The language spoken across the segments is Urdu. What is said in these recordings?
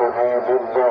الذي بالله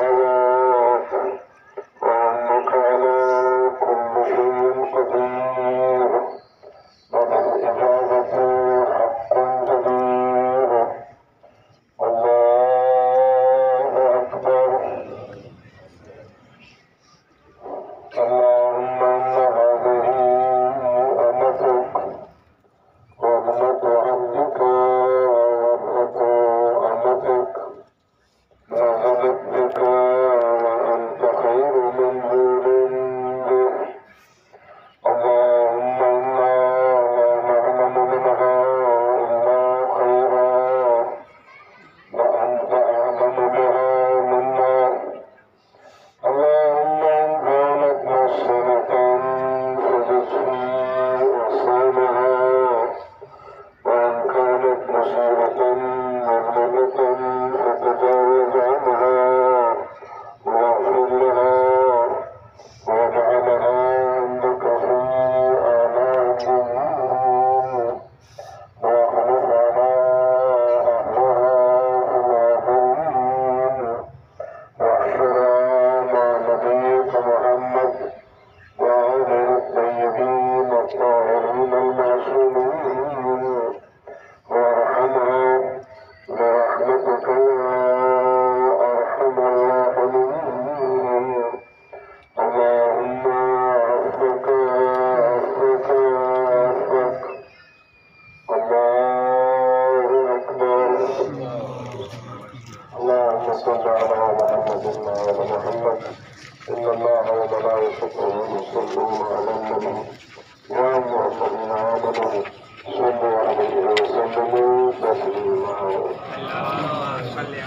করবো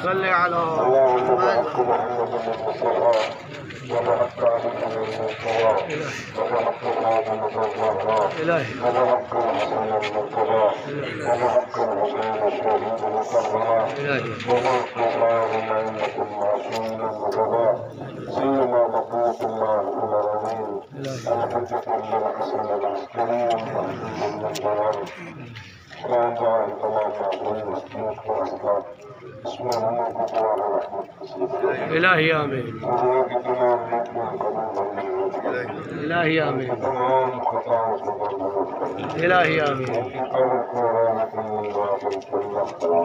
صل على محمد. إلهي. سيما مقوط الله العظيم الحجة للحسن العسكري والحمد لله الہی آمین۔ الہی آمین۔ الہی آمین۔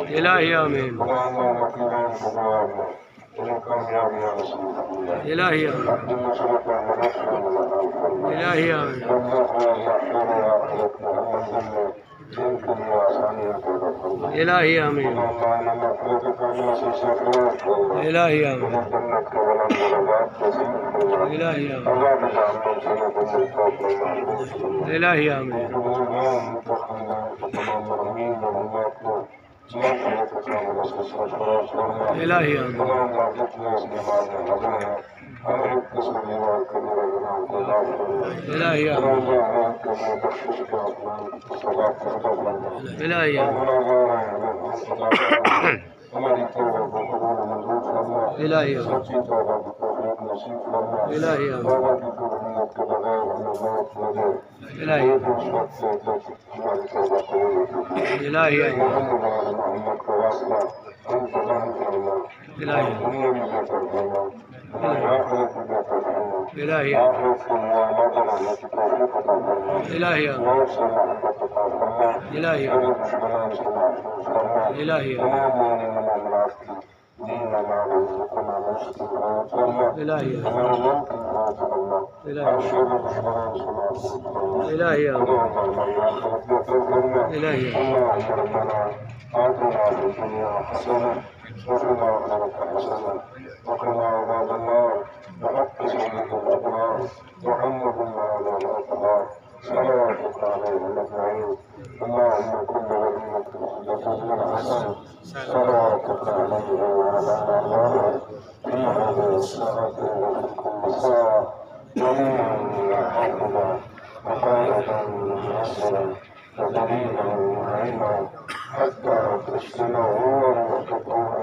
الہی آمین۔ الہی آمین۔ ہی آوے الہی آمین۔ الہی آمین۔ الہی آمین۔ الہی آمین۔ الہی آمین۔ الہیہ الہیہ الہیہ الہیہ الہیہ الہیہ الہیہ إلهي. إلهي. إلهي. إلهي. إلهي. إلهي. إلهي. آتنا في محمد على الأطهار صلواتك عليه أجمعين اللهم كن وليك حجة بن الحسن صلواتك عليه وعلى آله في هذه الساعة وفي كل ساعة جميعا حافظا وخالدا ميسرا ودليلا معينا حتى تسلم نورا وتقوى